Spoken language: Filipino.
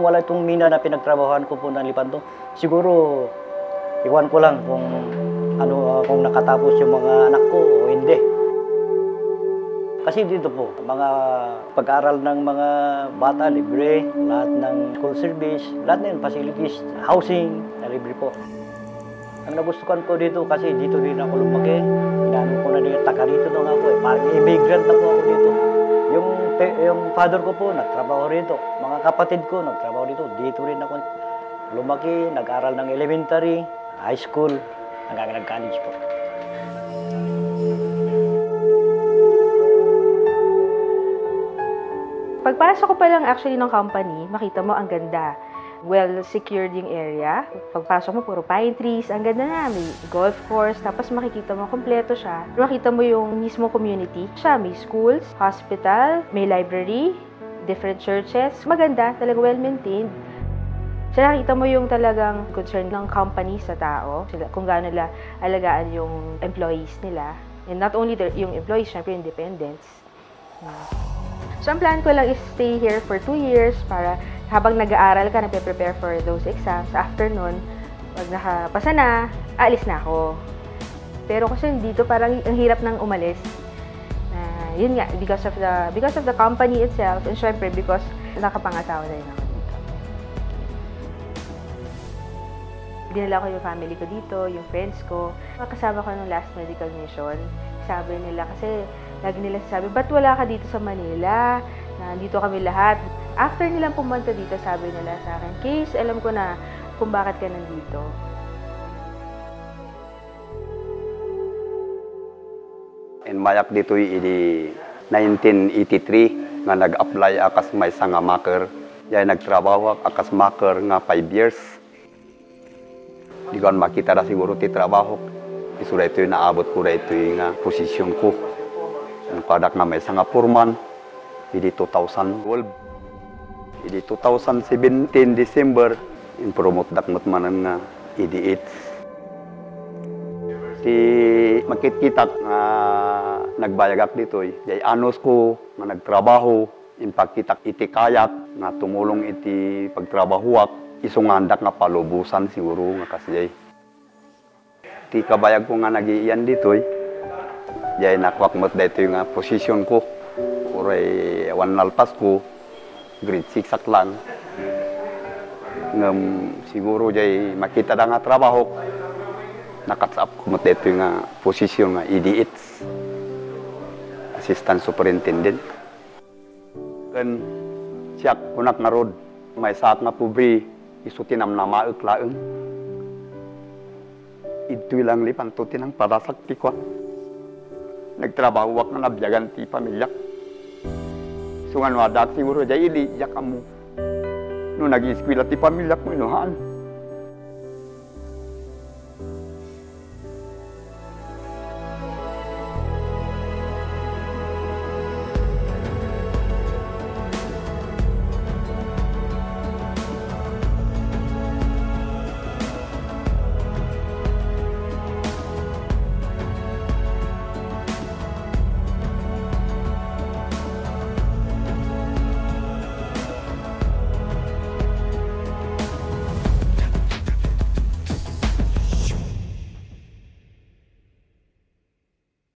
wala itong mina na pinagtrabahoan ko po ng Lipanto, siguro, iwan ko lang kung ano, ah, kung nakatapos yung mga anak ko o hindi. Kasi dito po, mga pag-aaral ng mga bata, libre, lahat ng school service, lahat yun, facilities, housing, na libre po. Ang nagustuhan ko dito kasi dito rin ako lumaki. Inano ko na dito, taga rito na ako eh. Parang immigrant na po ako dito. Yung, father ko po, nagtrabaho rito. Mga kapatid ko, nagtrabaho dito. Dito rin ako lumaki, nag-aral ng elementary, high school, hanggang nag-college po. Pagpasok ko pa lang actually ng company, makita mo ang ganda. Well secured yung area. Pagpasok mo, puro pine trees. Ang ganda na. May golf course. Tapos makikita mo, kompleto siya. Makita mo yung mismo community. Siya, may schools, hospital, may library, different churches. Maganda, talaga well-maintained. Siya nakita mo yung talagang concern ng company sa tao. Sila, kung gaano nila alagaan yung employees nila. And not only their, yung employees, syempre yung dependents. So, ang plan ko lang is stay here for two years para habang nag-aaral ka, nagpe-prepare for those exams. After nun, pag nakapasa na, aalis na ako. Pero kasi dito parang ang hirap nang umalis. Na yun nga, because of the because of the company itself, and syempre because nakapangasawa na rin ako dito. Dinala ko yung family ko dito, yung friends ko. Kasama ko nung last medical mission. Sabi nila kasi lagi nila sabi, ba't wala ka dito sa Manila? Nandito kami lahat. After nilang pumunta dito, sabi nila sa akin, Case, alam ko na kung bakit ka nandito. In Mayak dito idi 1983 nga nag-apply akas may nga maker. Yay nagtrabaho akas maker nga 5 years. Di ko makita na siguro ti trabaho. Isura ito yung naabot ko na ito yung posisyon ko. Ang kadak na may nga purman. Idi 2012. Idi 2017 December. In promote dakmat manan nga idi 8 ti makit-kitak nga nagbayagak dito jay anos ko nga nagtrabaho in pagkitak iti kayak nga tumulong iti pagtrabahuak isungandak nga palubusan siguro nga kasjay ti kabayag ko nga nagiiyan dito jay nakwak mo dito nga posisyon ko. Uray wan nalpas ko grade 6 ak lang ngam siguro jay makita da nga trabaho. Nakatsap ko mo dito nga posisyon nga ED8 Assistant Superintendent. Kan siyak kunak nga rod may saat nga pubri. Isuti nam na mauk laeng. Ito lang lipan to tinang padasak ti kwa. Nagtrabaho wak nga nabyagan ti pamilya sungan wa dat siguro jay ili jakamu. No nag-eskwila ti pamilya ko inuhan.